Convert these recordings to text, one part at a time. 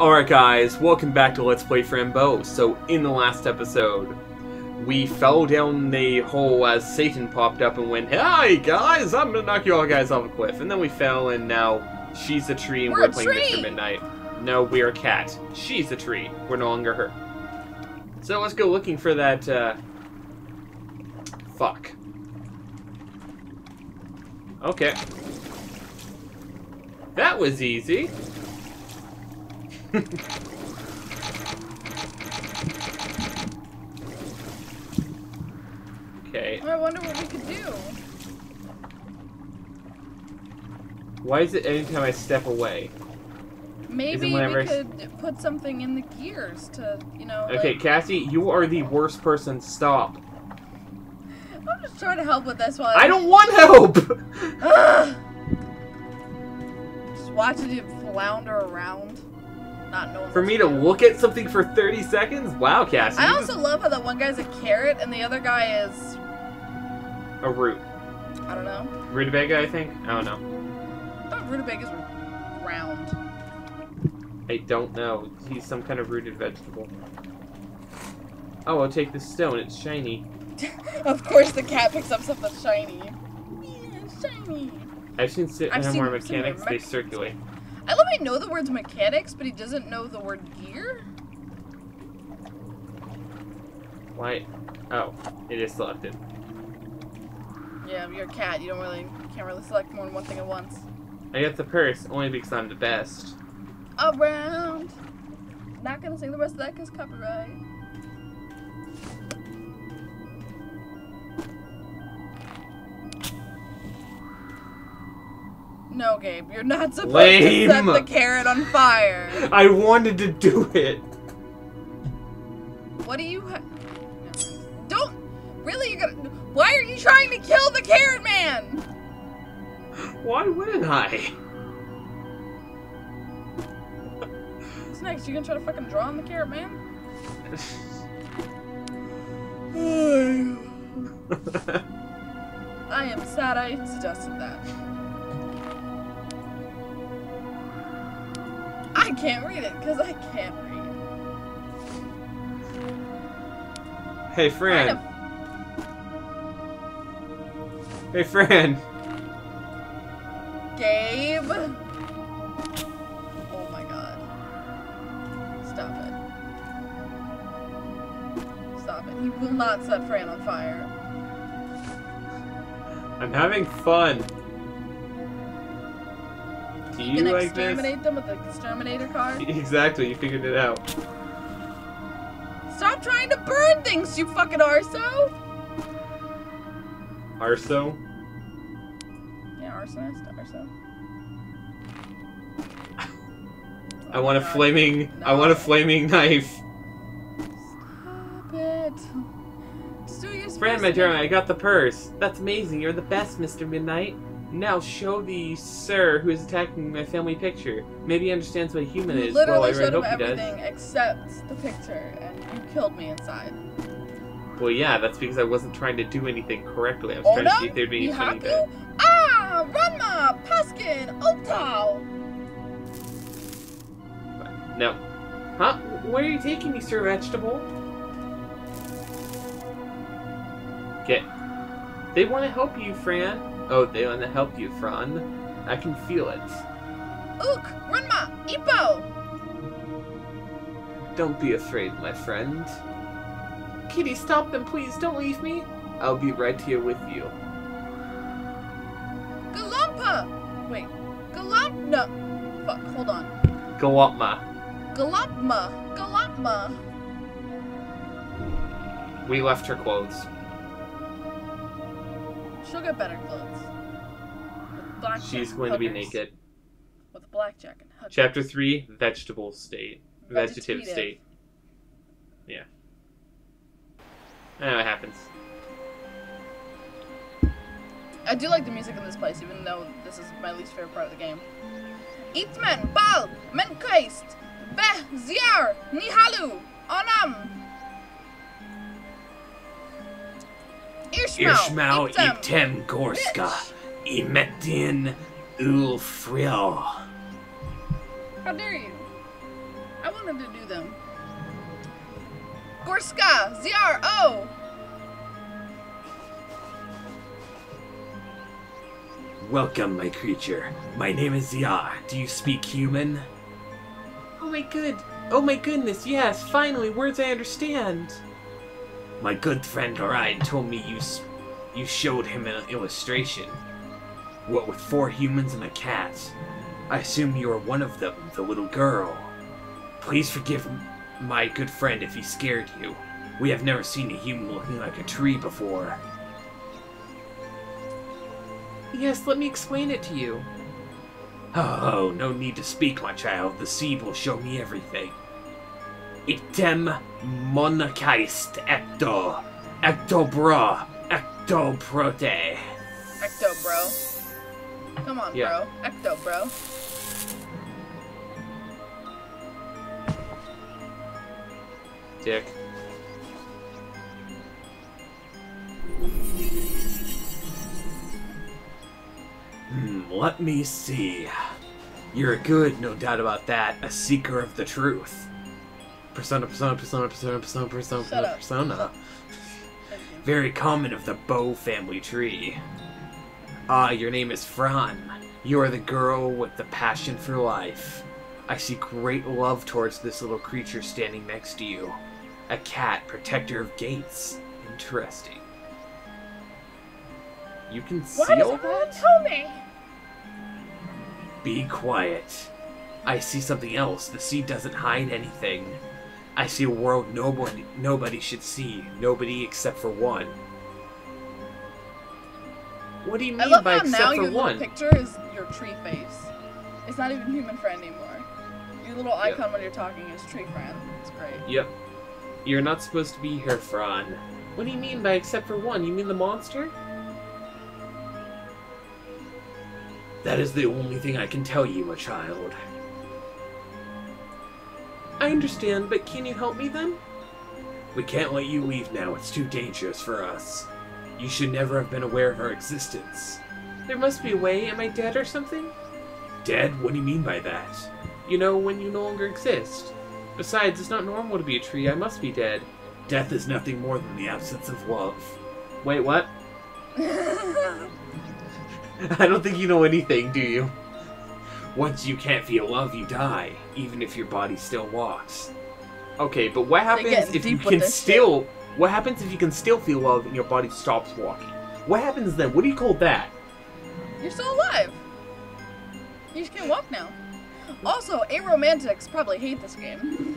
Alright guys, welcome back to Let's Play Fran Bow. So, in the last episode, we fell down the hole as Satan popped up and went, Hey guys, I'm gonna knock you all guys off a cliff. And then we fell and now she's a tree and We're we're, playing tree! Mr. Midnight. No, we're a cat. She's a tree. We're no longer her. So let's go looking for that, uh... Fuck. Okay. That was easy. Okay. I wonder what we could do. Why is it anytime I step away? Maybe we could put something in the gears to, you know. like- Okay, Cassie, you are the worst person. Stop. I'm just trying to help with this one. I don't want help! Ugh. Just watching you flounder around, not knowing. For me to look at something for 30 seconds? Wow, Cassie. I also love how that one guy's a carrot and the other guy is, A root. I don't know. Rutabaga, I think? I don't know. I thought rutabagas were round. I don't know. He's some kind of rooted vegetable. Oh, I'll take this stone. It's shiny. of course, the cat picks up something shiny. Yeah, shiny. I've seen I've seen- more mechanics. They circulate. I love I know the words mechanics, but he doesn't know the word gear. Why? Oh, it is selected. Yeah, you're a cat. You don't really, you can't really select more than one thing at once. I got the purse only because I'm the best. Around. Not gonna sing the rest of that because copyright. No, Gabe, you're not supposed Lame. to set the carrot on fire. I wanted to do it. What do you? Ha- Don't. Really, you gonna? Why are you trying to kill the carrot man? Why wouldn't I? What's next? You gonna try to fucking draw on the carrot man? I am sad I suggested that. Can't read it because I can't read. hey, Fran. Hey, Fran. Gabe. Oh my god. Stop it. Stop it. He will not set Fran on fire. I'm having fun. You you can like this? exterminate them with the exterminator card. Exactly, you figured it out. Stop trying to burn things, you fucking arso! Arso? Yeah, arsonist, arso. I want a Oh flaming. I want a flaming knife. Stop it. Just do your. Fran, supposed my to darling, I got the purse. That's amazing. You're the best, Mr. Midnight. Now show the sir who is attacking my family picture. Maybe he understands what a human You is. Well, literally I really showed him hope he does. everything except the picture, and you killed me inside. Well, yeah, that's because I wasn't trying to do anything correctly. I was trying to see if there'd be any funny bit. Mihaku? Ah! Ranma! Paskin! Otao! No. Huh? Where are you taking me, Sir Vegetable? Okay. They want to help you, Fran. Oh, they want to help you, Fran. I can feel it. Ook! Runma, Ippo! Don't be afraid, my friend. Kitty, stop them, please. Don't leave me. I'll be right here with you. Galumpa! Wait. Galump... No. Fuck, hold on. Galopma. Galumpma! Galumpma! We left her clothes. She'll get better clothes. Black She's going to be naked. With a blackjack and hookers. Chapter 3 Vegetable State. Vegetative Vegetative. state. Yeah. I know what happens. I do like the music in this place, even though this is my least favorite part of the game. Itmen, Bal, Menkeist, Ve, Ziar, Nihalu, Onam. Ishmael, Ishmael Iptem, Iptem Gorska. Imetin Ulfriel. How dare you? I wanted to do them. Gorska, Ziar, oh! Welcome, my creature. My name is Zia. Do you speak human? Oh my good. Oh my goodness, yes, finally, words I understand. My good friend Orion told me you s- you showed him an illustration. What with four humans and a cat. I assume you are one of them, the little girl. Please forgive my good friend if he scared you. We have never seen a human looking like a tree before. Yes, let me explain it to you. Oh, no need to speak, my child. The seed will show me everything. Item monokaist ecto. Ectobra. Ectoprote. Ecto, Prote Ecto bro. Come on, Yeah. bro. Ecto, bro. Dick. Hmm, let me see. You're good, no doubt about that. A seeker of the truth. Persona, persona, persona, persona, persona, persona, Shut up. persona. Very common of the Bow family tree. Ah, your name is Fran. You are the girl with the passion for life. I see great love towards this little creature standing next to you. A cat, protector of gates. Interesting. You can Why see does all that? tell me? Be quiet. I see something else. The sea doesn't hide anything. I see a world nobody nobody should see. Nobody except for one. What do you I mean love by how now except your for little one? picture is your tree face. It's not even human friend anymore. Your little Yep. icon when you're talking is tree friend. It's great. Yep. You're not supposed to be here, Fran. What do you mean by except for one? You mean the monster? That is the only thing I can tell you, my child. I understand, but can you help me then? We can't let you leave now. It's too dangerous for us. You should never have been aware of our existence. There must be a way. Am I dead or something? Dead? What do you mean by that? You know, when you no longer exist. Besides, it's not normal to be a tree. I must be dead. Death is nothing more than the absence of love. Wait, what? I don't think you know anything, do you? Once you can't feel love, you die, even if your body still walks. Okay, but what happens if you can still? What happens if you can still feel love and your body stops walking? What happens then? What do you call that? You're still alive. You just can't walk now. Also, aromantics probably hate this game.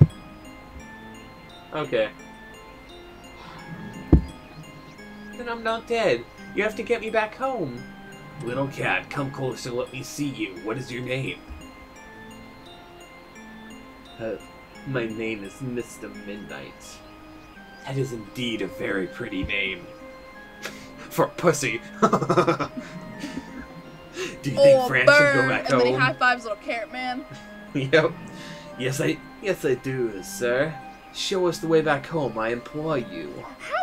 Okay. Then I'm not dead. You have to get me back home. Little cat, come closer, let me see you. What is your name? Uh, my name is Mr. Midnight. That is indeed a very pretty name. For pussy. Do you Oh, think Fran should go burn! back And then he high fives little carrot man. yep. Yes, I. Yes, I do, sir. Show us the way back home, I implore you. How fucking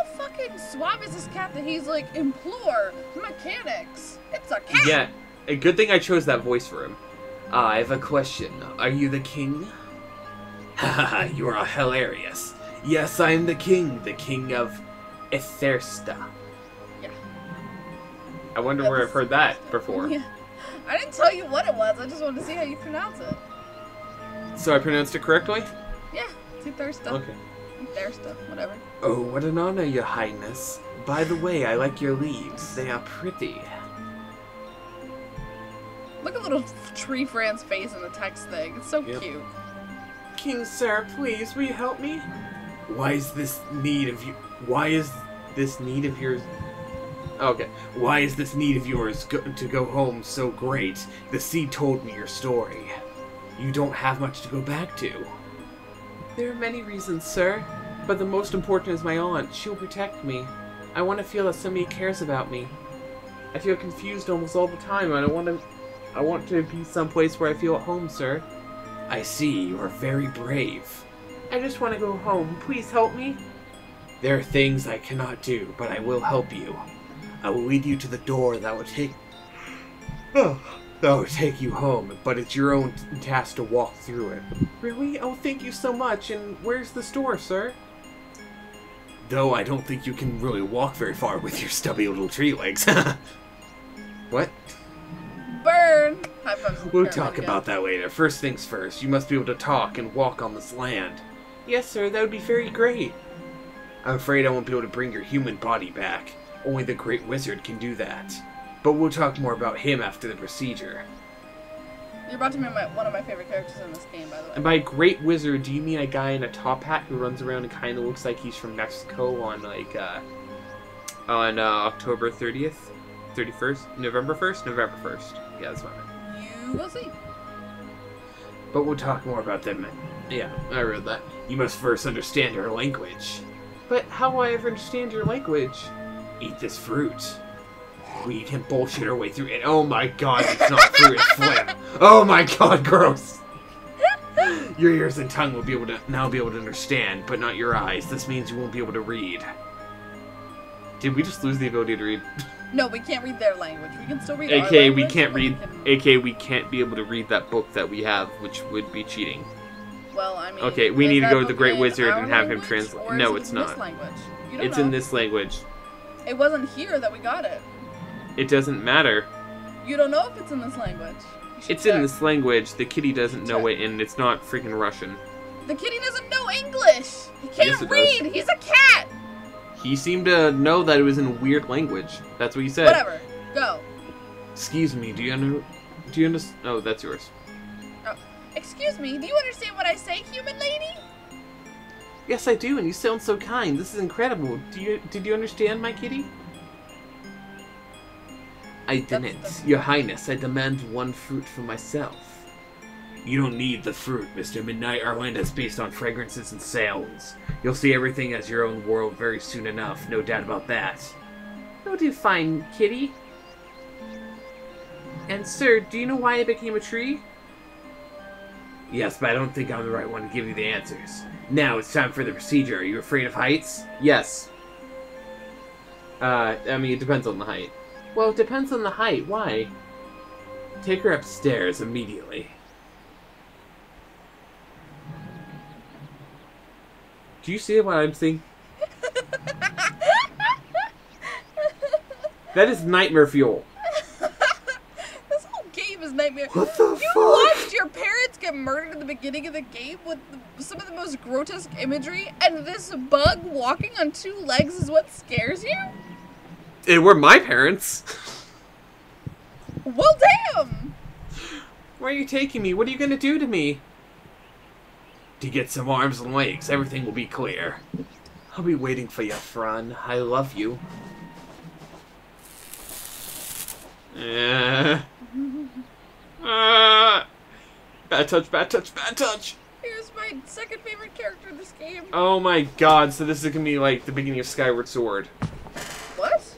suave is this cat that he's like implore mechanics? It's a cat. Yeah, a good thing I chose that voice for him. Ah, I have a question. Are you the king? Haha, you are hilarious. Yes, I am the king, the king of Ithersta. Yeah. I wonder That where I've heard that before. Yeah. I didn't tell you what it was. I just wanted to see how you pronounce it. So I pronounced it correctly? Yeah, it's Thirsta. Okay. Thirsta, whatever. Oh, what an honor, your highness. By the way, I like your leaves. They are pretty. Look at little tree Fran's face in the text thing. It's so Yep. cute. King Sir, please, will you help me? Why is this need of you? Why is This need of yours. Okay. why is this need of yours go- to go home so great? The sea told me your story. You don't have much to go back to. There are many reasons, sir, but the most important is my aunt. She'll protect me. I want to feel that somebody cares about me. I feel confused almost all the time, and I want to. I want to be someplace where I feel at home, sir. I see you are very brave. I just want to go home. Please help me. There are things I cannot do, but I will help you. I will lead you to the door that will take. Oh, They'll take you home, but it's your own task to walk through it. Really? Oh, thank you so much. And where's the store, sir? Though I don't think you can really walk very far with your stubby little tree legs. what? Burn! High fives We'll talk again. about that later. First things first, you must be able to talk and walk on this land. Yes, sir, that would be very great. I'm afraid I won't be able to bring your human body back. Only the Great Wizard can do that. But we'll talk more about him after the procedure. You're about to meet my, one of my favorite characters in this game, by the way. And by Great Wizard, do you mean a guy in a top hat who runs around and kind of looks like he's from Mexico on like uh, on uh, October 30th, 31st, November 1st, November 1st? Yeah, that's what I meant. You will see. But we'll talk more about them. Yeah, I read that. You must first understand our language. But how will I ever understand your language? Eat this fruit. We can bullshit our way through it. Oh my god, it's not through, it's phlegm. Oh my god, gross. Your ears and tongue will be able to now be able to understand, but not your eyes. This means you won't be able to read. Did we just lose the ability to read? No, we can't read their language. We can still read our we can't but we read. can- AK, we can't be able to read that book that we have, which would be cheating. Well, I mean. Okay, we need to go to the Great Wizard and have him translate- No, it it's in not. This language. You don't It's know. in this language. It wasn't here that we got it. It doesn't matter. You don't know if it's in this language. It's in this language. The kitty doesn't know Check. it, and it's not freaking Russian. The kitty doesn't know English. He can't Yes, it does. read. He's a cat. He seemed to know that it was in a weird language. That's what he said. Whatever. Go. Excuse me. Do you under? Do you understand? Oh, that's yours. Oh. Excuse me. Do you understand what I say, human lady? Yes, I do, and you sound so kind. This is incredible. Do you? Did you understand, my kitty? I didn't. that's- Your Highness, I demand one fruit for myself. You don't need the fruit, Mr. Midnight. Our land is based on fragrances and sounds. You'll see everything as your own world very soon enough, no doubt about that. You'll do fine, kitty. And, sir, do you know why I became a tree? Yes, but I don't think I'm the right one to give you the answers. Now it's time for the procedure. Are you afraid of heights? Yes. Uh, I mean, it depends on the height. Well, it depends on the height. Why? Take her upstairs immediately. Do you see what I'm seeing? That is nightmare fuel. this whole game is nightmare. What the you fuck? watched your parents get murdered at the beginning of the game with some of the most grotesque imagery, and this bug walking on two legs is what scares you? It were my parents. Well, damn! Where are you taking me? What are you gonna do to me? To get some arms and legs, everything will be clear. I'll be waiting for you, Fran. I love you. Uh, uh, bad touch, bad touch, bad touch. Here's my second favorite character in this game. Oh my god, so this is gonna be like the beginning of Skyward Sword. What?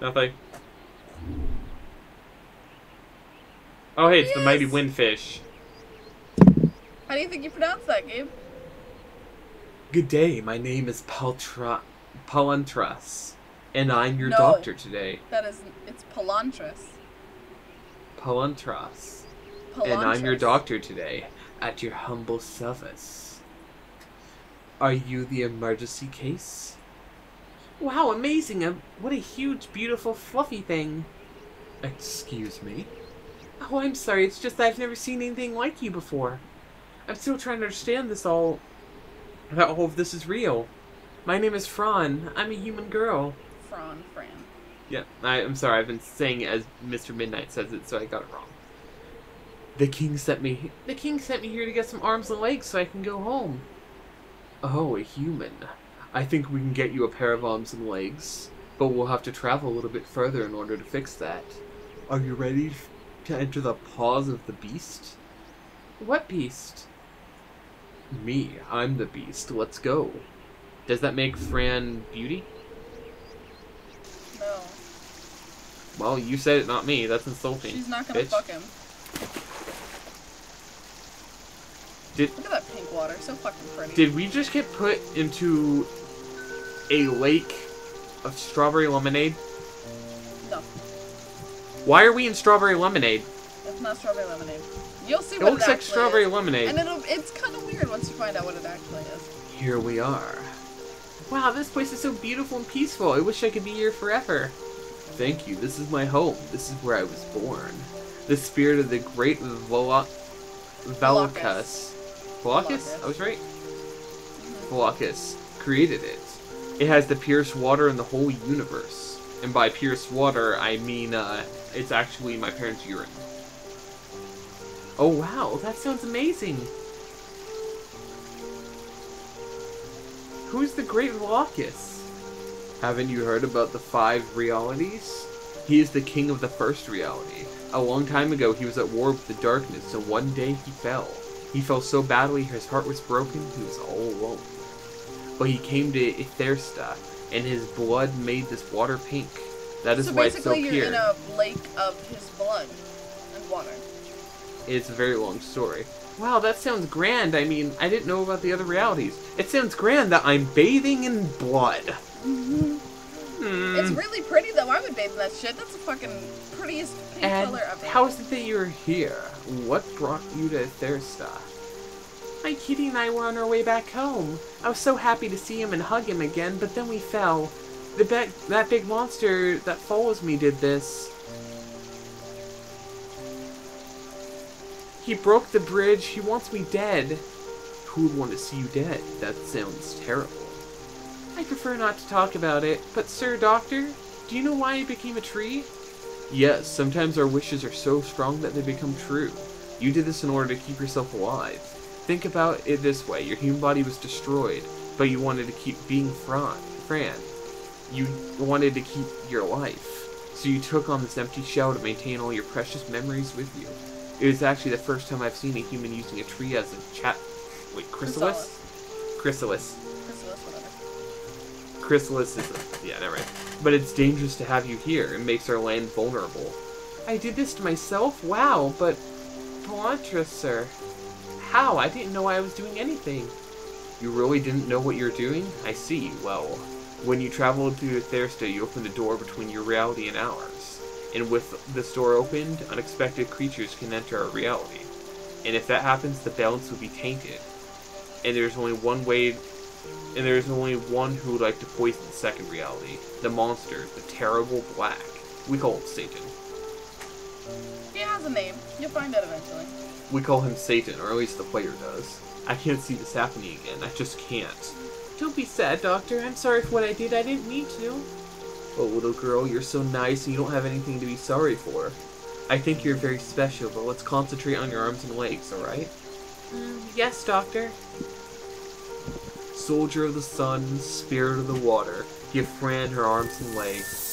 Nothing. Oh hey, it's the mighty windfish. How do you think you pronounce that, Gabe? Good day, my name is Paltra Palantras, and I'm your No. doctor today. That is, it's Palantras. Palantras. Palantras. And I'm your doctor today, at your humble service. Are you the emergency case? Wow, amazing! What a huge, beautiful, fluffy thing. Excuse me? Oh, I'm sorry, it's just that I've never seen anything like you before. I'm still trying to understand this all. That all of this is real. My name is Fran. I'm a human girl. Fran, Fran. Yeah, I, I'm sorry. I've been saying it as Mr. Midnight says it, so I got it wrong. The king sent me. The king sent me here to get some arms and legs so I can go home. Oh, a human. I think we can get you a pair of arms and legs, but we'll have to travel a little bit further in order to fix that. Are you ready f- to enter the paws of the beast? What beast? Me. I'm the beast. Let's go. Does that make Fran beauty? No. Well, you said it, not me. That's insulting. She's not gonna bitch. fuck him. Did Look at that pink water. So fucking pretty. did we just get put into a lake of strawberry lemonade? No. Why are we in strawberry lemonade? It's not strawberry lemonade. You'll see It what looks it like strawberry is. lemonade. And it'll, it's kind of weird once you find out what it actually is. Here we are. Wow, this place is so beautiful and peaceful. I wish I could be here forever. Thank you. This is my home. This is where I was born. The spirit of the great Volo- Valacus. Valacus? I was right. Mm-hmm. Valacus created it. It has the purest water in the whole universe. And by purest water, I mean uh, it's actually my parents' urine. Oh wow, that sounds amazing. Who's the Great Valakis? Haven't you heard about the five realities? He is the king of the first reality. A long time ago, he was at war with the darkness, and one day he fell. He fell so badly, his heart was broken, he was all alone. But he came to Ithersta, and his blood made this water pink. That is so why it's so basically, you're in a lake of his blood and water. It's a very long story. Wow, that sounds grand. I mean, I didn't know about the other realities. It sounds grand that I'm bathing in blood. Hmm. It's really pretty though. I would bathe in that shit. That's the fucking prettiest pink and color ever. how is it that you're here? What brought you to Thirsta? My kitty and I were on our way back home. I was so happy to see him and hug him again, but then we fell. The be- that big monster that follows me did this. He broke the bridge. He wants me dead. Who would want to see you dead? That sounds terrible. I prefer not to talk about it, but Sir Doctor, do you know why I became a tree? Yes, sometimes our wishes are so strong that they become true. You did this in order to keep yourself alive. Think about it this way your human body was destroyed, but you wanted to keep being Fran. Fran. You wanted to keep your life. So you took on this empty shell to maintain all your precious memories with you. It was actually the first time I've seen a human using a tree as a chat. Wait, chrysalis? Chrysalis. Chrysalis, whatever. Chrysalis is a, yeah, never mind. But it's dangerous to have you here. It makes our land vulnerable. I did this to myself? Wow, but Pelantra, sir. How? I didn't know I was doing anything. You really didn't know what you're doing? I see. Well, when you traveled through Thirsta, you opened a door between your reality and ours. And with this door opened, unexpected creatures can enter our reality. And if that happens, the balance will be tainted. And there's only one way and there's only one who would like to poison the second reality. The monster, the terrible black. We call him Satan. He has a name. You'll find out eventually. We call him Satan, or at least the player does. I can't see this happening again. I just can't. Don't be sad, Doctor. I'm sorry for what I did. I didn't mean to. Oh, little girl, you're so nice and you don't have anything to be sorry for. I think you're very special, but let's concentrate on your arms and legs, alright? Mm, yes, Doctor. Soldier of the sun, spirit of the water, give Fran her arms and legs.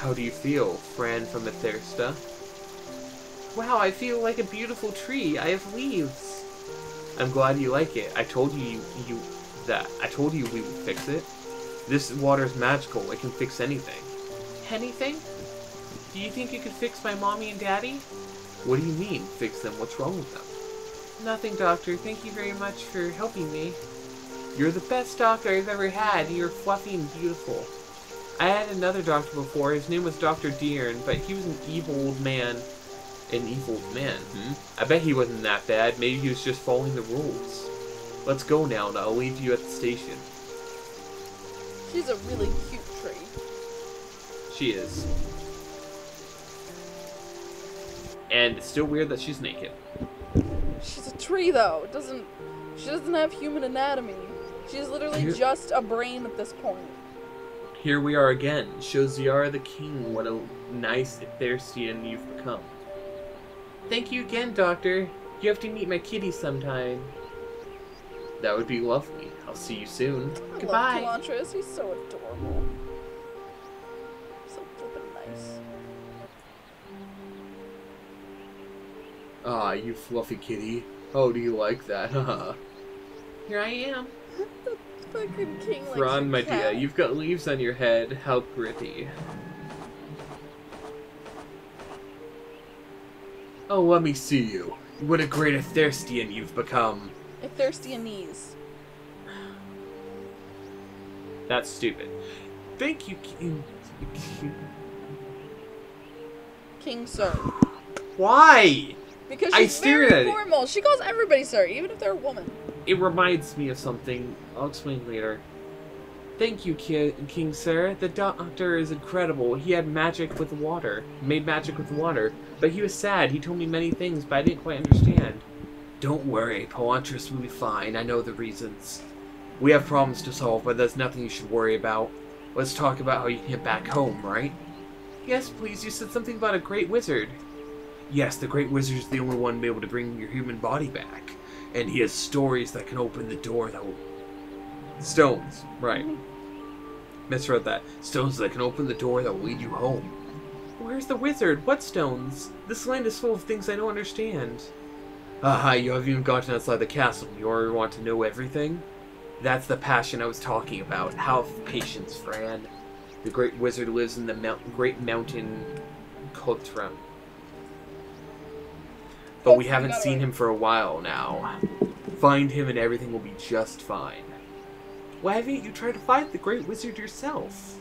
How do you feel, Fran from Ithersta? Wow, I feel like a beautiful tree. I have leaves. I'm glad you like it. I told you you, you that. I told you we would fix it. This water is magical. It can fix anything. Anything? Do you think you could fix my mommy and daddy? What do you mean, fix them? What's wrong with them? Nothing, Doctor. Thank you very much for helping me. You're the best doctor I've ever had. You're fluffy and beautiful. I had another doctor before. His name was Dr. Deern, but he was an evil old man. An evil old man, hmm? I bet he wasn't that bad. Maybe he was just following the rules. Let's go now, and I'll leave you at the station. She's a really cute tree. She is. And it's still weird that she's naked. She's a tree though. It doesn't. She doesn't have human anatomy. She's literally just a brain at this point. Here we are again. Shows Ziara the king what a nice Thirstian you've become. Thank you again, Doctor. You have to meet my kitty sometime. That would be lovely. I'll see you soon. I Goodbye. love Telantris. He's so adorable. So flippin' nice. Ah, you fluffy kitty. Oh, do you like that? Haha. Here I am. Fucking king like Fran, my dear, you've got leaves on your head. How pretty. Oh, let me see you. What a great Thirstian you've become. A thirsty in knees. That's stupid. thank you, King. King Sir. Why? Because she's stared very formal. She calls everybody Sir, even if they're a woman. It reminds me of something. I'll explain later. Thank you, Ki- King Sir. The doctor is incredible. He had magic with water. Made magic with water. But he was sad. He told me many things, but I didn't quite understand. Don't worry. Pelantris will be fine. I know the reasons. We have problems to solve, but there's nothing you should worry about. Let's talk about how you can get back home, right? Yes, please. You said something about a great wizard. Yes, the great wizard is the only one able to bring your human body back. And he has stories that can open the door that will... Stones, right. Mm-hmm. Misread that. Stones that can open the door that will lead you home. Where's the wizard? What stones? This land is full of things I don't understand. Aha, you haven't even gotten outside the castle. You already want to know everything? That's the passion I was talking about. Have patience, Fran. The great wizard lives in the mount- great mountain Kotram. But we haven't seen him for a while now. Find him and everything will be just fine. Why haven't you tried to find the great wizard yourself?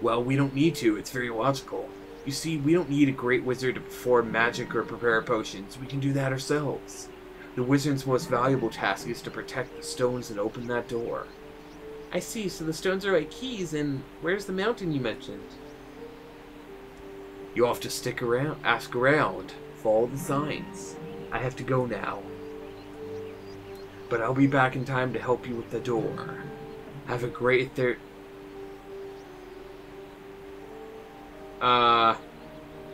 Well, we don't need to. It's very logical. You see, we don't need a great wizard to perform magic or prepare potions. We can do that ourselves. The wizard's most valuable task is to protect the stones and open that door. I see, so the stones are like keys, and where's the mountain you mentioned? You'll have to stick around, ask around, follow the signs. I have to go now. But I'll be back in time to help you with the door. Have a great thir- Uh,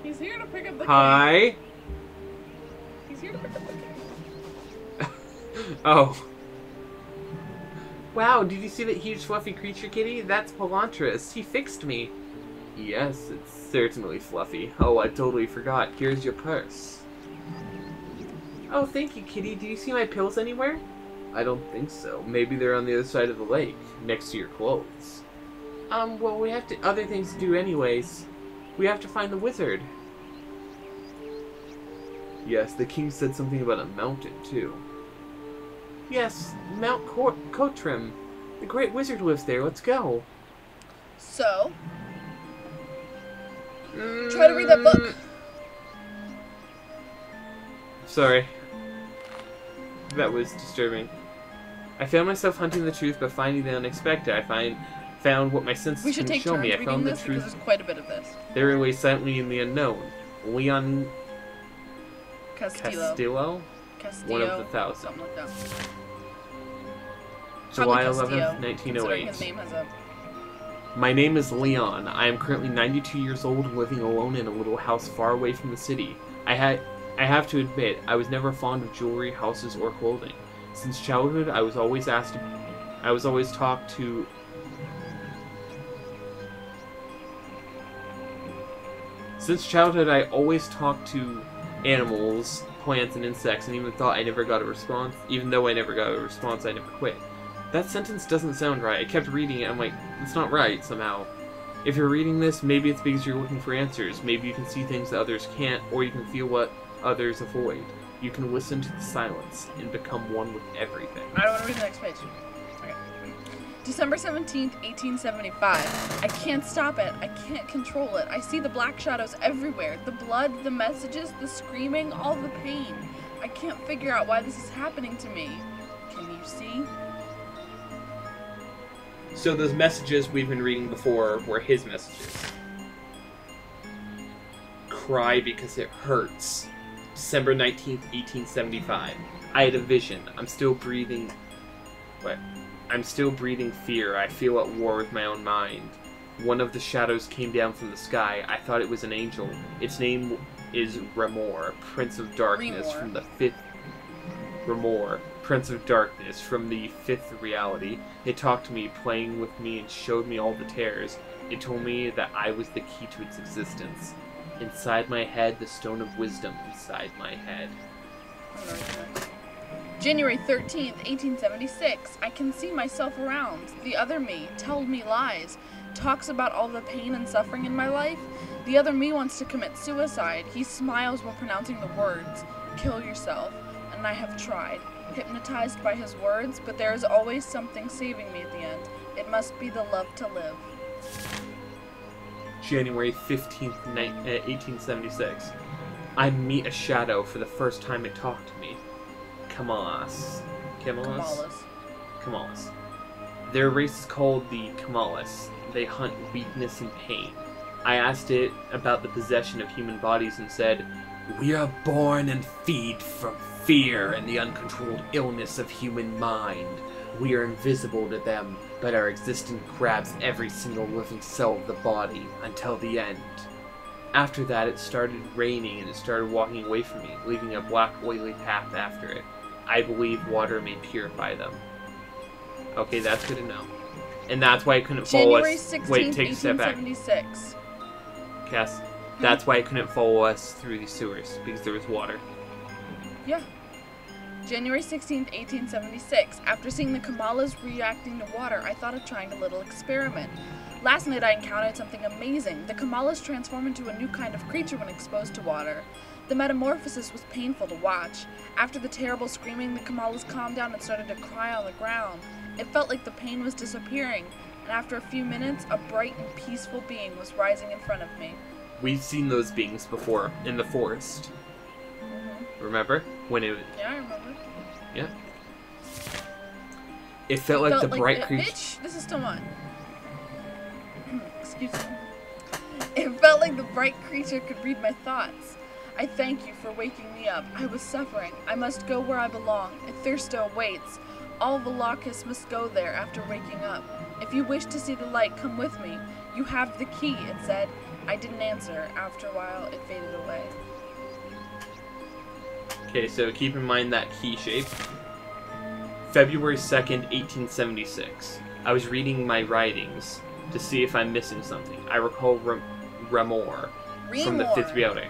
He's here to pick up the hi? cake. He's here to pick up the cake. Oh. Wow, did you see that huge fluffy creature, Kitty? That's Pelantris. He fixed me. Yes, it's certainly fluffy. Oh, I totally forgot. Here's your purse. Oh, thank you, Kitty. Do you see my pills anywhere? I don't think so. Maybe they're on the other side of the lake, next to your clothes. Um, well, we have to other things to do anyways. We have to find the wizard. Yes, the king said something about a mountain, too. Yes, Mount Kotrim. The great wizard lives there. Let's go. So, try to read that book. Mm. Sorry. That was disturbing. I found myself hunting the truth, but finding the unexpected. I find found what my senses We should can take show turns me. I found the truth there's quite a bit of this. there lay silently in the unknown. Leon Castillo. Castillo, Castillo. one of the thousand. Something like that. July Probably Castillo, 11th, Considering 1908. My name is Leon. I am currently 92 years old living alone in a little house far away from the city. I had I have to admit, I was never fond of jewelry, houses, or clothing. Since childhood, I was always asked to, I was always talked to Since childhood, I always talked to animals, plants, and insects, and even thought I never got a response. Even though I never got a response, I never quit. That sentence doesn't sound right. I kept reading it. I'm like, it's not right somehow. If you're reading this, maybe it's because you're looking for answers. Maybe you can see things that others can't, or you can feel what others avoid. You can listen to the silence and become one with everything. I don't want to read the next page. Okay. December 17th, 1875. I can't stop it. I can't control it. I see the black shadows everywhere. The blood, the messages, the screaming, all the pain. I can't figure out why this is happening to me. Can you see? So those messages we've been reading before were his messages. Cry because it hurts. December 19th, 1875. I had a vision. I'm still breathing. What? I'm still breathing fear. I feel at war with my own mind. One of the shadows came down from the sky. I thought it was an angel. Its name is Remor, Prince of Darkness Remor. from the fifth. Remor, Prince of Darkness from the fifth reality. It talked to me, playing with me, and showed me all the terrors. It told me that I was the key to its existence. Inside my head, the stone of wisdom inside my head. January 13th, 1876. I can see myself around. The other me told me lies, talks about all the pain and suffering in my life. The other me wants to commit suicide. He smiles while pronouncing the words, kill yourself. And I have tried, hypnotized by his words, but there is always something saving me at the end. It must be the love to live. January 15th, ni- uh, 1876. I meet a shadow for the first time it talked to me. Kamalas? Kamalas. Kamalas. Their race is called the Kamalas. They hunt weakness and pain. I asked it about the possession of human bodies and said, We are born and feed from fear and the uncontrolled illness of human mind. We are invisible to them, but our existence grabs every single living cell of the body until the end. After that, it started raining and it started walking away from me, leaving a black, oily path after it. I believe water may purify them. Okay, that's good to know. And that's why I couldn't follow January us. Wait, take a step back. 1876. Cass, that's why I couldn't follow us through the sewers, because there was water. Yeah. January 16th, 1876. After seeing the Kamalas reacting to water, I thought of trying a little experiment. Last night I encountered something amazing. The Kamalas transform into a new kind of creature when exposed to water. The metamorphosis was painful to watch. After the terrible screaming, the Kamalas calmed down and started to cry on the ground. It felt like the pain was disappearing, and after a few minutes, a bright and peaceful being was rising in front of me. We've seen those beings before in the forest. Remember when it? Yeah, I remember. Yeah. It felt like felt the bright uh, creature. Bitch, this is still on. Excuse me. It felt like the bright creature could read my thoughts. I thank you for waking me up. I was suffering. I must go where I belong. Thirsta awaits. All Velocus must go there after waking up. If you wish to see the light, come with me. You have the key, it said. I didn't answer. After a while, it faded away. Okay, so keep in mind that key shape. February 2nd, 1876. I was reading my writings to see if I'm missing something. I recall Rem- Remor from the fifth reality.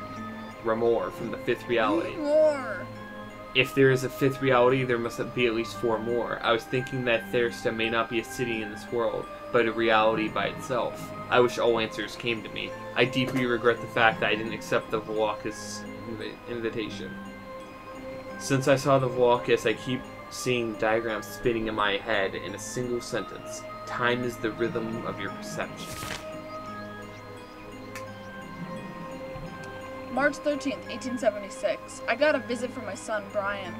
Remor from the fifth reality. More. If there is a fifth reality, there must be at least four more. I was thinking that Thirsta may not be a city in this world, but a reality by itself. I wish all answers came to me. I deeply regret the fact that I didn't accept the Velocus invitation. Since I saw the Velocus, I keep seeing diagrams spinning in my head in a single sentence. Time is the rhythm of your perception. March 13th, 1876. I got a visit from my son, Brian.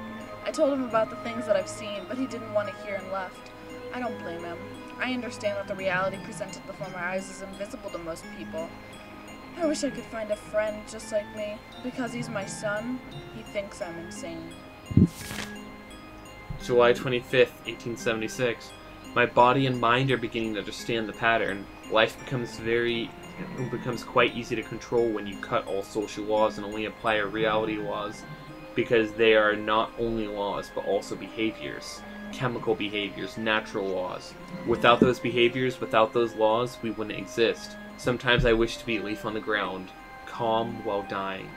I told him about the things that I've seen, but he didn't want to hear and left. I don't blame him. I understand that the reality presented before my eyes is invisible to most people. I wish I could find a friend just like me. Because he's my son, he thinks I'm insane. July 25th, 1876. My body and mind are beginning to understand the pattern. Life becomes very becomes quite easy to control when you cut all social laws and only apply reality laws because they are not only laws but also behaviors, chemical behaviors, natural laws. Without those behaviors, without those laws, we wouldn't exist. Sometimes I wish to be a leaf on the ground, calm while dying.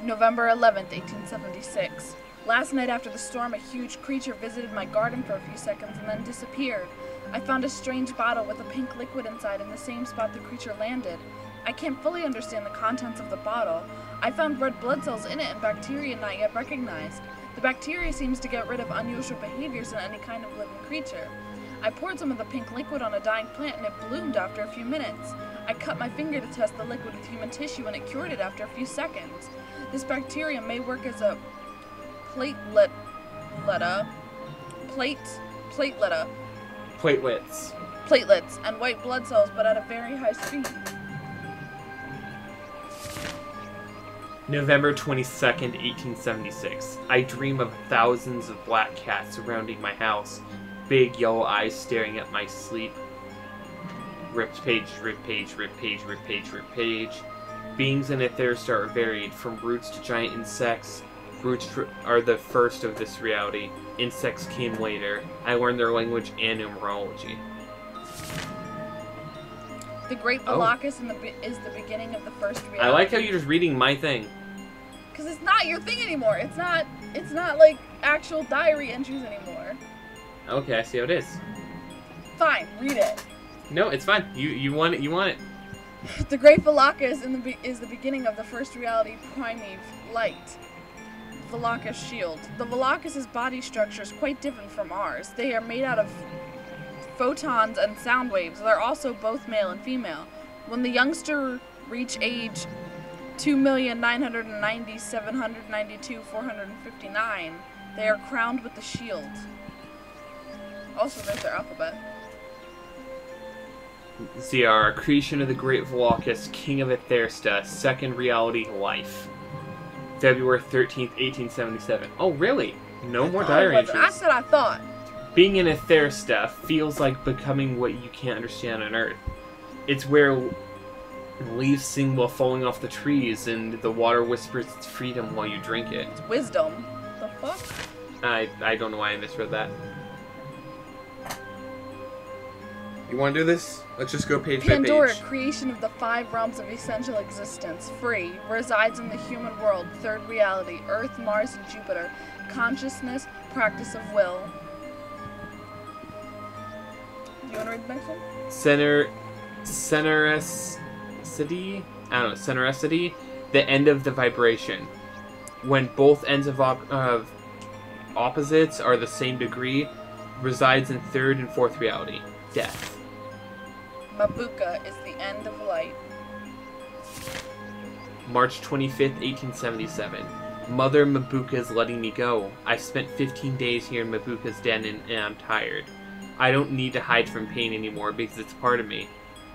November 11th, 1876. Last night after the storm, a huge creature visited my garden for a few seconds and then disappeared. I found a strange bottle with a pink liquid inside in the same spot the creature landed. I can't fully understand the contents of the bottle. I found red blood cells in it and bacteria not yet recognized. The bacteria seems to get rid of unusual behaviors in any kind of living creature. I poured some of the pink liquid on a dying plant and it bloomed after a few minutes. I cut my finger to test the liquid with human tissue and it cured it after a few seconds. This bacteria may work as a platelet letta, plate plateletta, Platelets. platelets and white blood cells, but at a very high speed. November 22nd, 1876. I dream of thousands of black cats surrounding my house, big yellow eyes staring at my sleep. Ripped page, ripped page, ripped page, ripped page, ripped page. Beings in Ithersta are varied, from roots to giant insects. Roots are the first of this reality. Insects came later. I learned their language and numerology. The Great Oh. The is the beginning of the first reality. I like how you're just reading my thing. because it's not your thing anymore. It's not. It's not like actual diary entries anymore. Okay, I see how it is. Fine, read it. No, it's fine. You you want it. You want it. The Great Velocus in the be- is the beginning of the first reality primeval light. Volocus shield. The Volocus' body structure is quite different from ours. They are made out of photons and sound waves. They're also both male and female. When the youngster reach age 2,990,792,459, they are crowned with the shield. Also, there's their alphabet. Are creation of the great Volocus, king of Ithersta, second reality life. February 13th, 1877. Oh, really? No more Oh, diary wasn't. I said I thought. Being in Ithersta feels like becoming what you can't understand on Earth. It's where leaves sing while falling off the trees, and the water whispers its freedom while you drink it. It's wisdom. The fuck? I I don't know why I misread that. You want to do this? Let's just go page Pandora, by page. Pandora, creation of the five realms of essential existence, free, resides in the human world, third reality, Earth, Mars, and Jupiter, consciousness, practice of will. You want to read the next one? Center, centericity. I don't know. Centericity. The end of the vibration. When both ends of, op- of opposites are the same degree, resides in third and fourth reality. Death. Mabuka is the end of light. March 25th, 1877. Mother Mabuka is letting me go. I've spent 15 days here in Mabuka's den and, and I'm tired. I don't need to hide from pain anymore because it's part of me.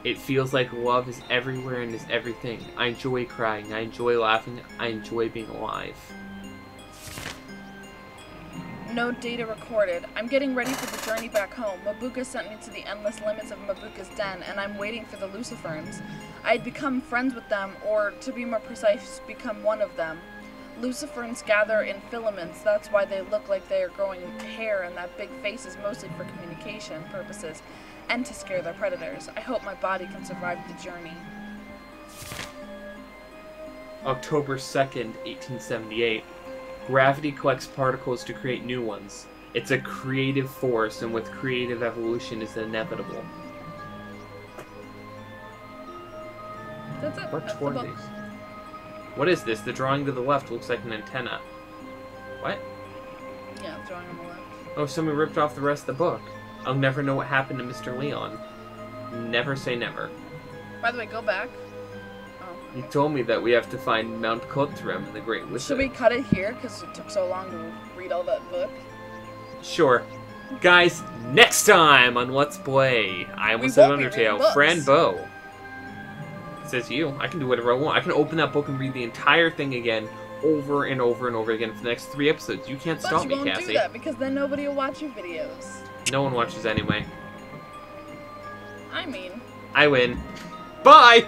It feels like love is everywhere and is everything. I enjoy crying. I enjoy laughing. I enjoy being alive. No data recorded. I'm getting ready for the journey back home. Mabuka sent me to the endless limits of Mabuka's den, and I'm waiting for the Luciferns. I had become friends with them, or to be more precise, become one of them. Luciferns gather in filaments, that's why they look like they are growing hair, and that big face is mostly for communication purposes and to scare their predators. I hope my body can survive the journey. October 2nd, 1878. Gravity collects particles to create new ones. It's a creative force, and with creative evolution is inevitable. That's it. March That's the book. 20th. What is this? The drawing to the left looks like an antenna. What? Yeah, the drawing on the left. Oh, someone ripped off the rest of the book. I'll never know what happened to Mr. Leon. Never say never. By the way, go back. You told me that we have to find Mount Kotram in the Great Wizard. Should we cut it here? Because it took so long to read all that book. Sure. Guys, next time on Let's Play, I almost said won't be reading Undertale. Fran. It says you. I can do whatever I want. I can open that book and read the entire thing again, over and over and over again for the next three episodes. You can't But stop you me, won't Cassie. do that because then nobody will watch your videos. No one watches anyway. I mean, I win. Bye!